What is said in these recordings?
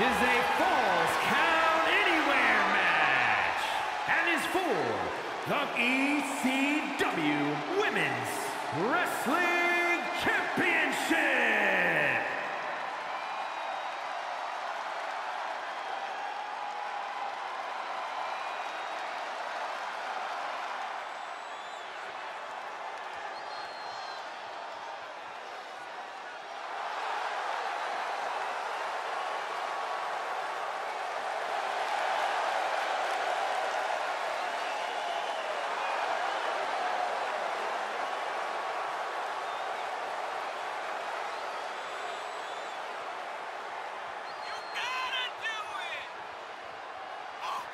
is a Falls Count Anywhere match and is for the ECW Women's Wrestling Championship.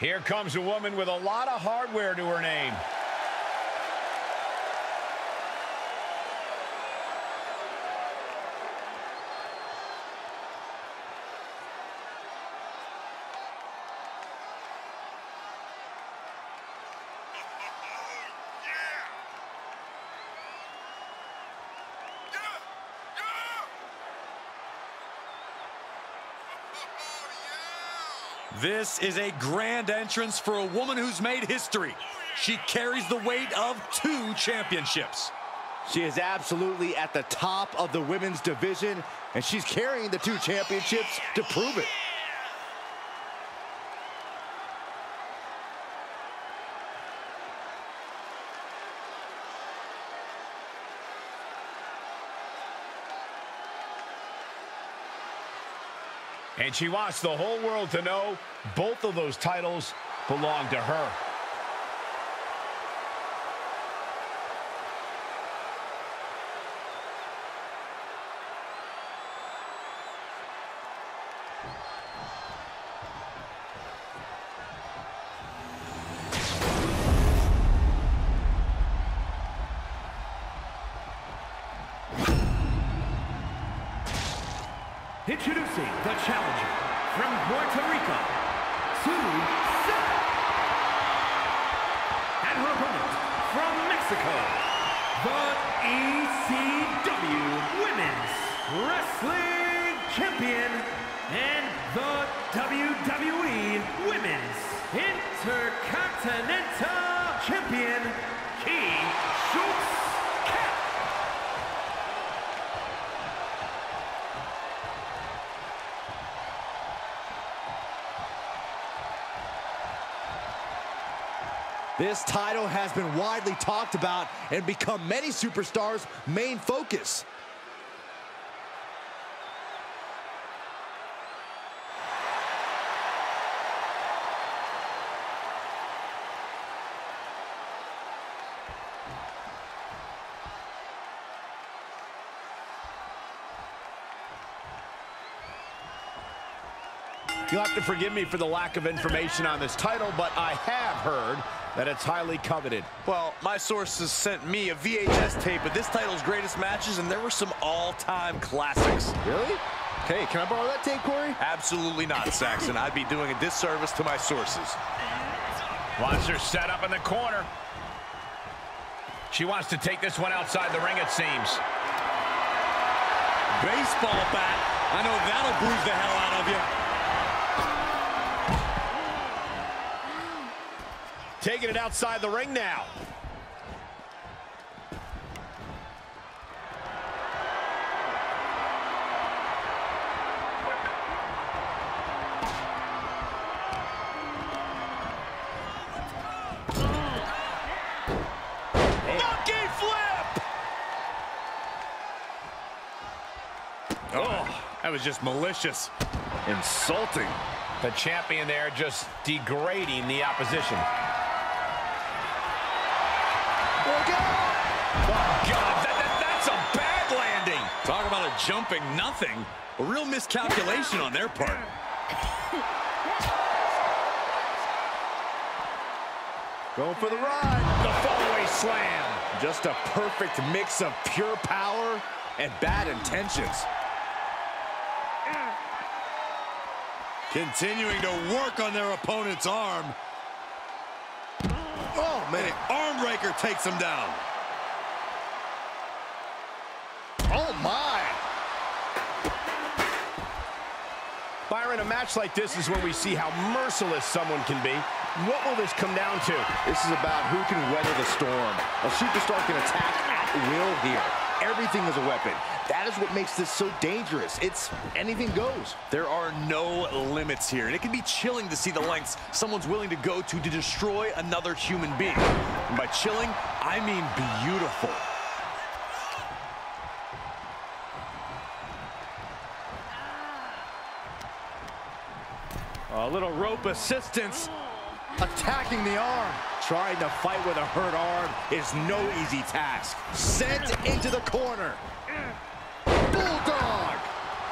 Here comes a woman with a lot of hardware to her name. This is a grand entrance for a woman who's made history. She carries the weight of two championships. She is absolutely at the top of the women's division, and she's carrying the two championships to prove it. And she wants the whole world to know both of those titles belong to her. Introducing the challenger from Puerto Rico, Sue Set. And her opponent from Mexico, the ECW Women's Wrestling Champion and the WWE Women's Intercontinental Champion, Key This title has been widely talked about and become many superstars' main focus. You'll have to forgive me for the lack of information on this title, but I have heard that it's highly coveted. Well, my sources sent me a VHS tape of this title's greatest matches, and there were some all-time classics. Really? Hey, can I borrow that tape, Corey? Absolutely not, Saxton. I'd be doing a disservice to my sources. Wants her set up in the corner. She wants to take this one outside the ring, it seems. Baseball bat. I know that'll bruise the hell out of you. Taking it outside the ring now. Oh, that was just malicious. Insulting. The champion there just degrading the opposition. Jumping nothing. A real miscalculation on their part. Going for the ride. The fallaway slam. Just a perfect mix of pure power and bad intentions. Continuing to work on their opponent's arm. Oh, man. Arm breaker takes him down. Byron, a match like this is when we see how merciless someone can be. What will this come down to? This is about who can weather the storm. A superstar can attack at will here. Everything is a weapon. That is what makes this so dangerous. It's anything goes. There are no limits here, and it can be chilling to see the lengths someone's willing to go to to destroy another human being. And by chilling, I mean beautiful. A little rope assistance. Oh. Attacking the arm. Trying to fight with a hurt arm is no easy task. Sent into the corner. Bulldog.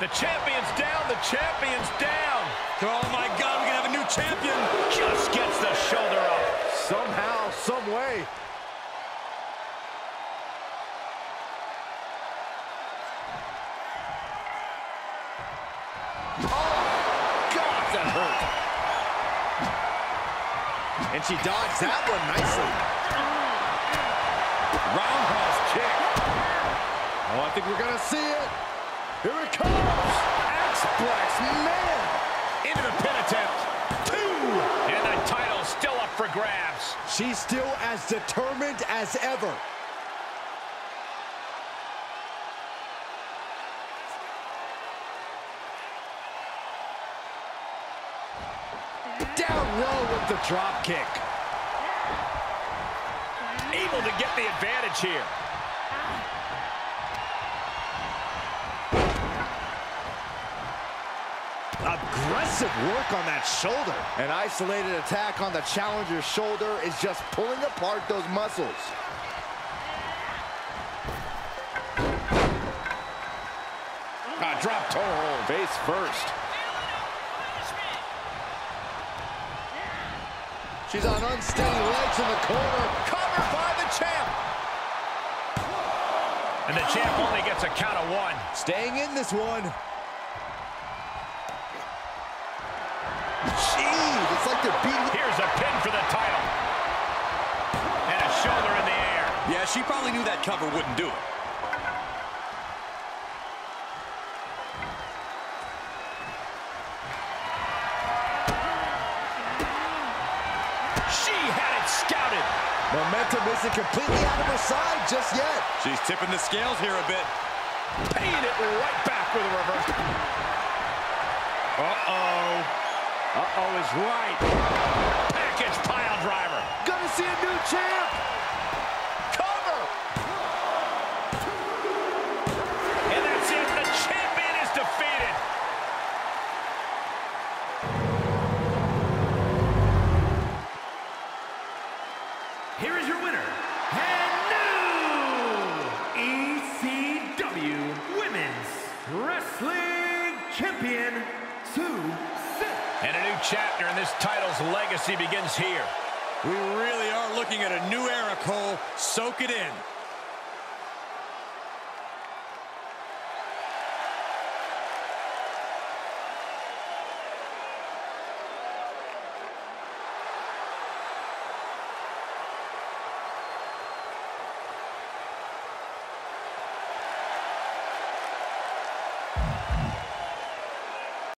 The champion's down. The champion's down. Oh, my God, we can have a new champion. Just gets the shoulder up. Somehow, some way. And she dodged that one nicely. Roundhouse kick. Oh, I think we're going to see it. Here it comes. X-Plex, man. Into the pin attempt. Two. And the title's still up for grabs. She's still as determined as ever. Down low with the drop kick. Able to get the advantage here. Aggressive work on that shoulder. An isolated attack on the challenger's shoulder is just pulling apart those muscles. Ah, drop toe hold. Face first. She's on unsteady legs in the corner. Covered by the champ. And the champ only gets a count of one. Staying in this one. Jeez, it's like they're beating. Here's a pin for the title. And a shoulder in the air. Yeah, she probably knew that cover wouldn't do it. Momentum isn't completely out of her side just yet. She's tipping the scales here a bit. Paying it right back with a reverse. Uh-oh. Uh-oh is right. Package pile driver. Gonna see a new champ. Champion, Sue Sith. And a new chapter in this title's legacy begins here. We really are looking at a new era, Cole. Soak it in.